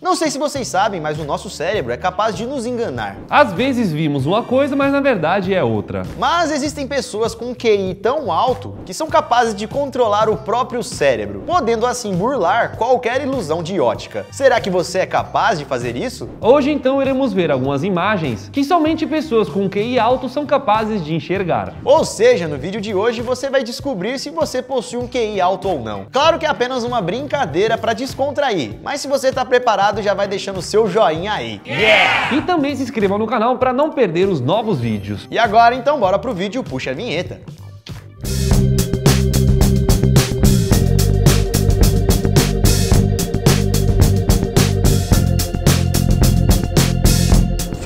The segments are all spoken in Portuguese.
Não sei se vocês sabem, mas o nosso cérebro é capaz de nos enganar. Às vezes vimos uma coisa, mas na verdade é outra. Mas existem pessoas com QI tão alto que são capazes de controlar o próprio cérebro, podendo assim burlar qualquer ilusão de ótica. Será que você é capaz de fazer isso? Hoje então iremos ver algumas imagens que somente pessoas com QI alto são capazes de enxergar. Ou seja, no vídeo de hoje você vai descobrir se você possui um QI alto ou não. Claro que é apenas uma brincadeira para descontrair, mas se você está preparado já vai deixando o seu joinha aí. Yeah! E também se inscreva no canal para não perder os novos vídeos. E agora então bora pro vídeo, puxa a vinheta.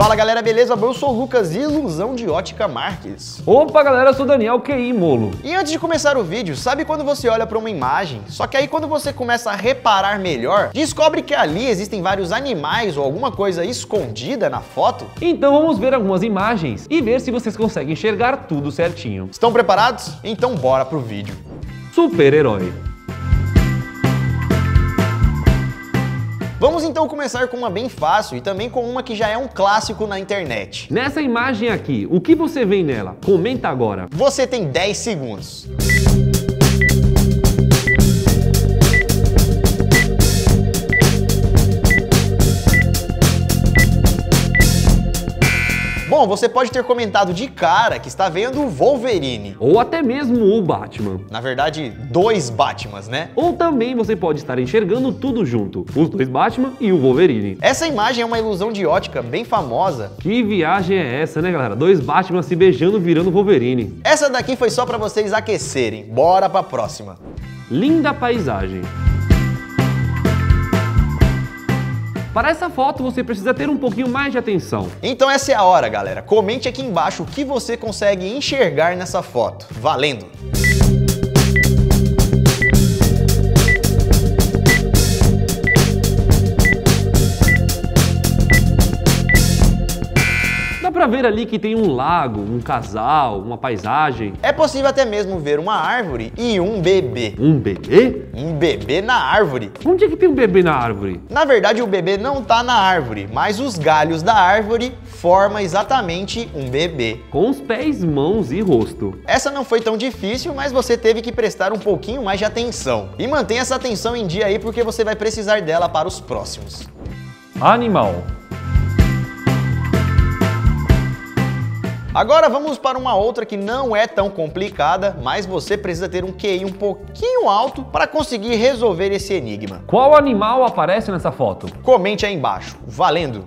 Fala galera, beleza? Eu sou o Lucas, Ilusão de Ótica Marques. Opa galera, eu sou Daniel QI Molo. E antes de começar o vídeo, sabe quando você olha para uma imagem, só que aí quando você começa a reparar melhor, descobre que ali existem vários animais ou alguma coisa escondida na foto? Então vamos ver algumas imagens e ver se vocês conseguem enxergar tudo certinho. Estão preparados? Então bora pro vídeo. Super-herói. Vamos então começar com uma bem fácil e também com uma que já é um clássico na internet. Nessa imagem aqui, o que você vê nela? Comenta agora. Você tem 10 segundos. Bom, você pode ter comentado de cara que está vendo o Wolverine. Ou até mesmo o Batman. Na verdade, dois Batmans, né? Ou também você pode estar enxergando tudo junto, os dois Batman e o Wolverine. Essa imagem é uma ilusão de ótica bem famosa. Que viagem é essa, né, galera? Dois Batman se beijando virando Wolverine. Essa daqui foi só para vocês aquecerem. Bora para a próxima. Linda paisagem. Para essa foto você precisa ter um pouquinho mais de atenção. Então essa é a hora, galera. Comente aqui embaixo o que você consegue enxergar nessa foto. Valendo! Pra ver ali que tem um lago, um casal, uma paisagem. É possível até mesmo ver uma árvore e um bebê. Um bebê? Um bebê na árvore. Onde é que tem um bebê na árvore? Na verdade, o bebê não tá na árvore, mas os galhos da árvore formam exatamente um bebê. Com os pés, mãos e rosto. Essa não foi tão difícil, mas você teve que prestar um pouquinho mais de atenção. E mantenha essa atenção em dia aí porque você vai precisar dela para os próximos. Animal. Agora vamos para uma outra que não é tão complicada, mas você precisa ter um QI um pouquinho alto para conseguir resolver esse enigma. Qual animal aparece nessa foto? Comente aí embaixo. Valendo!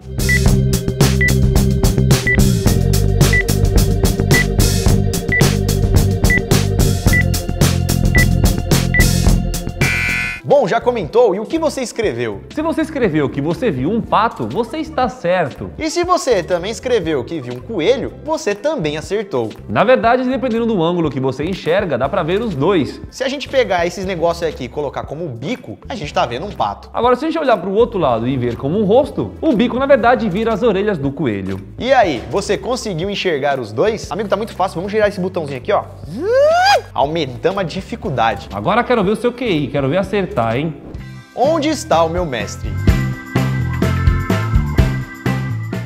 Já comentou? E o que você escreveu? Se você escreveu que você viu um pato, você está certo. E se você também escreveu que viu um coelho, você também acertou. Na verdade, dependendo do ângulo que você enxerga, dá pra ver os dois. Se a gente pegar esses negócios aqui e colocar como bico, a gente tá vendo um pato. Agora, se a gente olhar pro outro lado e ver como um rosto, o bico na verdade vira as orelhas do coelho. E aí, você conseguiu enxergar os dois? Amigo, tá muito fácil. Vamos girar esse botãozinho aqui, ó. Aumentamos a dificuldade. Agora quero ver o seu QI, quero ver acertar, hein? Onde está o meu mestre?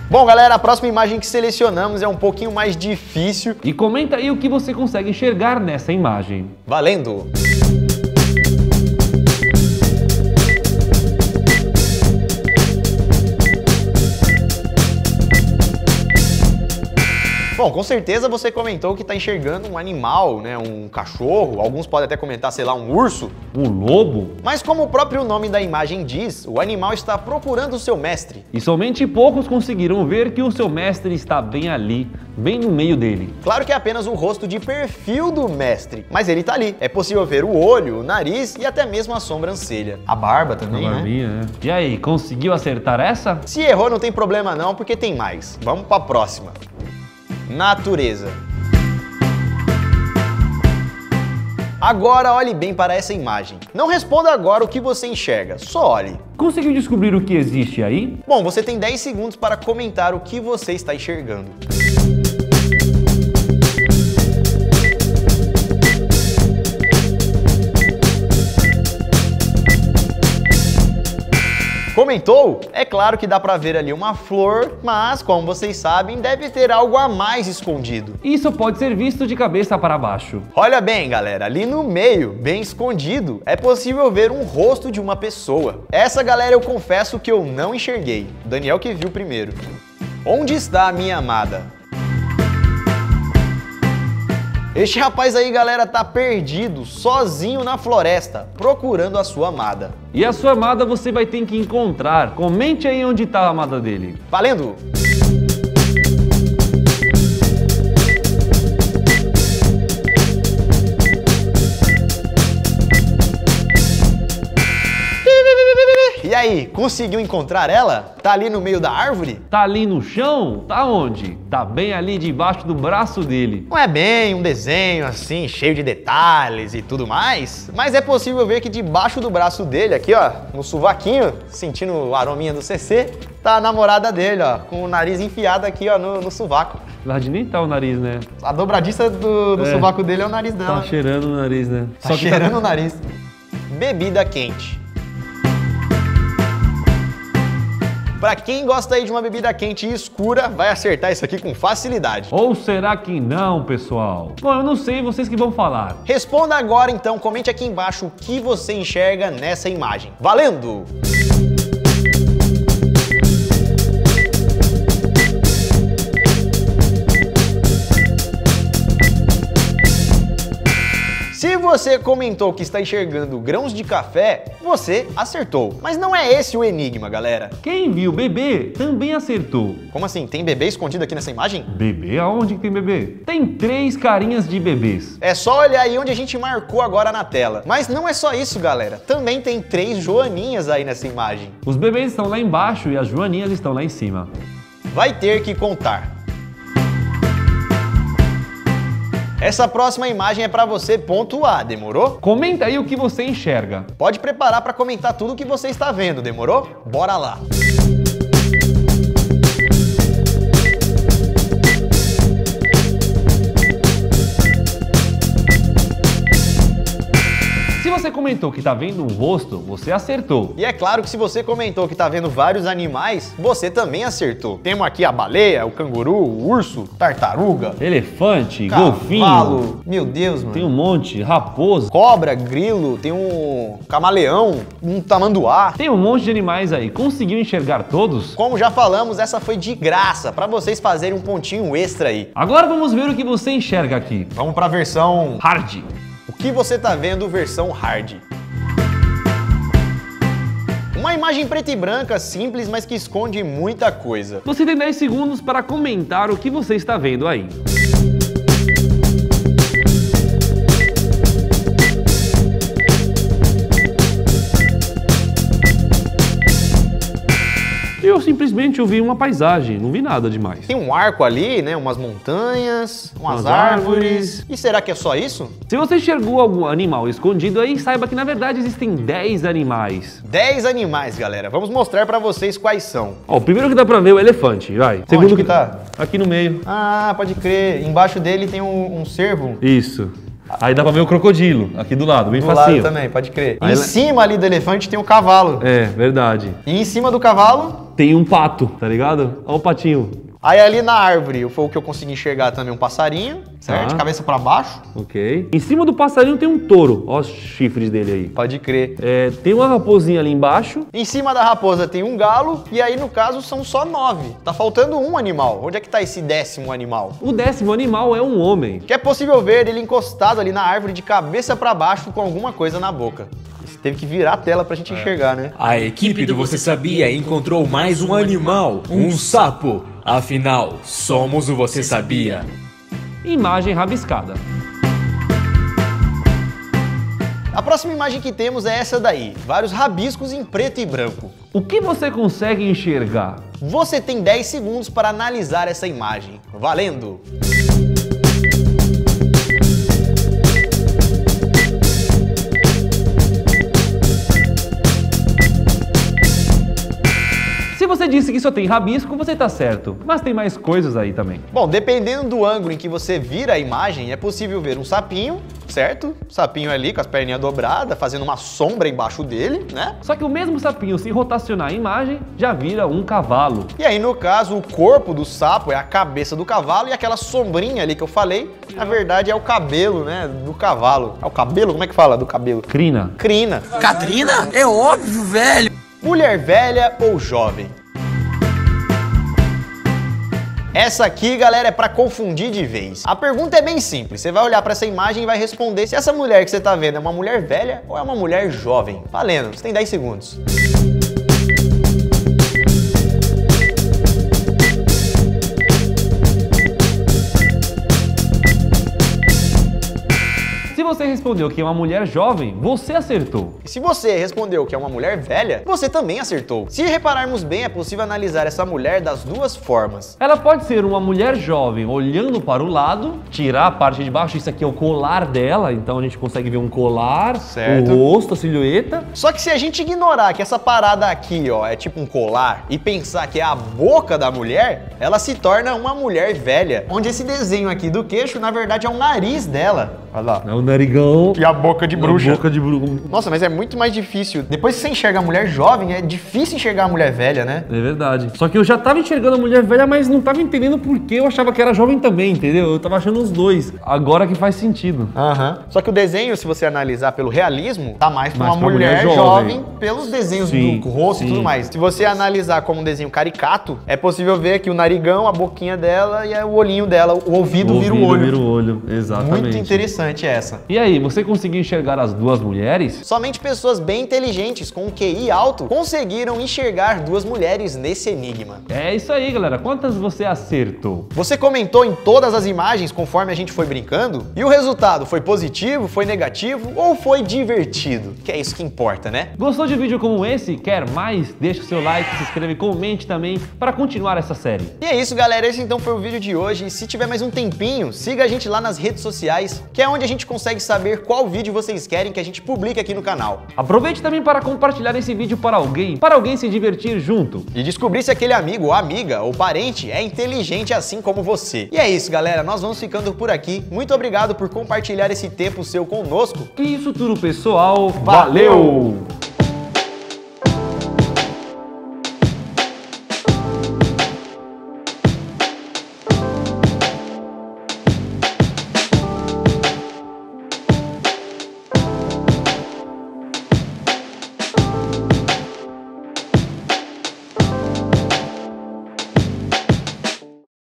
Bom, galera, a próxima imagem que selecionamos é um pouquinho mais difícil. E comenta aí o que você consegue enxergar nessa imagem. Valendo! Bom, com certeza você comentou que está enxergando um animal, né? Um cachorro, alguns podem até comentar, sei lá, um urso. Um lobo? Mas como o próprio nome da imagem diz, o animal está procurando o seu mestre. E somente poucos conseguiram ver que o seu mestre está bem ali, bem no meio dele. Claro que é apenas o rosto de perfil do mestre, mas ele está ali. É possível ver o olho, o nariz e até mesmo a sobrancelha. A barba também, a né? barbinha, né? E aí, conseguiu acertar essa? Se errou, não tem problema não, porque tem mais. Vamos para a próxima. Natureza. Agora olhe bem para essa imagem. Não responda agora o que você enxerga, só olhe. Conseguiu descobrir o que existe aí? Bom, você tem 10 segundos para comentar o que você está enxergando. Comentou? É claro que dá pra ver ali uma flor, mas como vocês sabem, deve ter algo a mais escondido. Isso pode ser visto de cabeça para baixo. Olha bem, galera, ali no meio, bem escondido, é possível ver um rosto de uma pessoa. Essa galera eu confesso que eu não enxerguei. Daniel que viu primeiro. Onde está a minha amada? Este rapaz aí, galera, tá perdido, sozinho na floresta, procurando a sua amada. E a sua amada você vai ter que encontrar. Comente aí onde tá a amada dele. Valendo! Aí, conseguiu encontrar ela? Tá ali no meio da árvore? Tá ali no chão? Tá onde? Tá bem ali debaixo do braço dele. Não é bem um desenho assim, cheio de detalhes e tudo mais, mas é possível ver que debaixo do braço dele, aqui ó, no sovaquinho, sentindo o arominha do CC, tá a namorada dele, ó, com o nariz enfiado aqui ó, no, no sovaco. Lá de nem tá o nariz, né? A dobradiça do, do É. sovaco dele é o nariz dela. Tá cheirando o nariz, né? Tá cheirando o nariz. Bebida quente. Pra quem gosta aí de uma bebida quente e escura, vai acertar isso aqui com facilidade. Ou será que não, pessoal? Bom, eu não sei, vocês que vão falar. Responda agora então, comente aqui embaixo o que você enxerga nessa imagem. Valendo! Se você comentou que está enxergando grãos de café, você acertou. Mas não é esse o enigma, galera. Quem viu bebê também acertou. Como assim? Tem bebê escondido aqui nessa imagem? Bebê? Aonde que tem bebê? Tem três carinhas de bebês. É só olhar aí onde a gente marcou agora na tela. Mas não é só isso, galera. Também tem três joaninhas aí nessa imagem. Os bebês estão lá embaixo e as joaninhas estão lá em cima. Vai ter que contar. Essa próxima imagem é para você pontuar, demorou? Comenta aí o que você enxerga. Pode preparar para comentar tudo o que você está vendo, demorou? Bora lá! Se você comentou que tá vendo um rosto, você acertou. E é claro que se você comentou que tá vendo vários animais, você também acertou. Temos aqui a baleia, o canguru, o urso, tartaruga, Elefante, golfinho, cavalo. Meu Deus, mano. tem um monte, raposa. Cobra, grilo, tem um camaleão, um tamanduá. Tem um monte de animais aí. Conseguiu enxergar todos? Como já falamos, essa foi de graça para vocês fazerem um pontinho extra aí. Agora vamos ver o que você enxerga aqui. Vamos para a versão Hard. O que você tá vendo versão hard. Uma imagem preta e branca simples, mas que esconde muita coisa. Você tem 10 segundos para comentar o que você está vendo aí. Eu simplesmente ouvi uma paisagem, não vi nada demais. Tem um arco ali, né? Umas montanhas, umas Umas árvores. E será que é só isso? Se você enxergou algum animal escondido aí, saiba que na verdade existem 10 animais. 10 animais, galera. Vamos mostrar pra vocês quais são. Ó, o primeiro que dá pra ver é o elefante, vai. Segundo que tá? Aqui no meio. Ah, pode crer. Embaixo dele tem um, um cervo. Isso. Aí dá pra ver o crocodilo, aqui do lado, bem Do facinho. lado também, pode crer. Aí em lá- cima ali do elefante tem um cavalo. É, verdade. E em cima do cavalo Tem um pato, tá ligado? Olha o patinho. Aí ali na árvore foi o que eu consegui enxergar também um passarinho, certo? Tá. De cabeça pra baixo. Ok. Em cima do passarinho tem um touro. Olha os chifres dele aí. Pode crer. É, tem uma raposinha ali embaixo. Em cima da raposa tem um galo e aí no caso são só nove. Tá faltando um animal. Onde é que tá esse décimo animal? O décimo animal é um homem. Que é possível ver ele encostado ali na árvore de cabeça pra baixo com alguma coisa na boca. Você teve que virar a tela pra gente enxergar, né? A equipe do Você Sabia encontrou mais um animal, um sapo. Afinal, somos o Você Sabia. Imagem rabiscada. A próxima imagem que temos é essa daí. Vários rabiscos em preto e branco. O que você consegue enxergar? Você tem 10 segundos para analisar essa imagem. Valendo! Só tem rabisco, você tá certo. Mas tem mais coisas aí também. Bom, dependendo do ângulo em que você vira a imagem, é possível ver um sapinho, certo? Sapinho ali com as perninhas dobradas, fazendo uma sombra embaixo dele, né? Só que o mesmo sapinho, se rotacionar a imagem, já vira um cavalo. E aí, no caso, o corpo do sapo é a cabeça do cavalo e aquela sombrinha ali que eu falei, na verdade é o cabelo, né, do cavalo. É o cabelo? Como é que fala do cabelo? Crina. Crina. Catrina? É óbvio, velho. Mulher velha ou jovem? Essa aqui, galera, é pra confundir de vez. A pergunta é bem simples. Você vai olhar pra essa imagem e vai responder se essa mulher que você tá vendo é uma mulher velha ou é uma mulher jovem. Valendo, você tem 10 segundos. Você respondeu que é uma mulher jovem, você acertou. E se você respondeu que é uma mulher velha, você também acertou. Se repararmos bem, é possível analisar essa mulher das duas formas. Ela pode ser uma mulher jovem olhando para o lado, tirar a parte de baixo, isso aqui é o colar dela, então a gente consegue ver um colar, Certo. o rosto, a silhueta. Só que se a gente ignorar que essa parada aqui, ó, é tipo um colar e pensar que é a boca da mulher, ela se torna uma mulher velha. Onde esse desenho aqui do queixo, na verdade, é o nariz dela. Olha lá. É o narigão. E a boca de a bruxa. boca de bruxa. Nossa, mas é muito mais difícil. Depois que você enxerga a mulher jovem, é difícil enxergar a mulher velha, né? É verdade. Só que eu já tava enxergando a mulher velha, mas não tava entendendo por que eu achava que era jovem também, entendeu? Eu tava achando os dois. Agora que faz sentido. Aham. Só que o desenho, se você analisar pelo realismo, tá mais pra Mais uma pra mulher, mulher jovem. jovem. pelos desenhos Sim, do rosto e tudo mais. Se você analisar como um desenho caricato, é possível ver que o narigão, a boquinha dela e o olhinho dela, o ouvido, vira o ouvido olho. Vira o olho, exatamente. Muito interessante essa. E aí, você conseguiu enxergar as duas mulheres? Somente pessoas bem inteligentes, com um QI alto, conseguiram enxergar duas mulheres nesse enigma. É isso aí, galera. Quantas você acertou? Você comentou em todas as imagens conforme a gente foi brincando? E o resultado foi positivo, foi negativo ou foi divertido? Que é isso que importa, né? Gostou de vídeo como esse? Quer mais? Deixa o seu like, se inscreve, comente também para continuar essa série. E é isso, galera. Esse então foi o vídeo de hoje. E se tiver mais um tempinho, siga a gente lá nas redes sociais, que é onde a gente consegue saber qual vídeo vocês querem que a gente publique aqui no canal. Aproveite também para compartilhar esse vídeo para alguém, para alguém se divertir junto. E descobrir se aquele amigo, amiga, ou parente é inteligente assim como você. E é isso, galera. Nós vamos ficando por aqui. Muito obrigado por compartilhar esse tempo seu conosco. E isso tudo, pessoal. Valeu!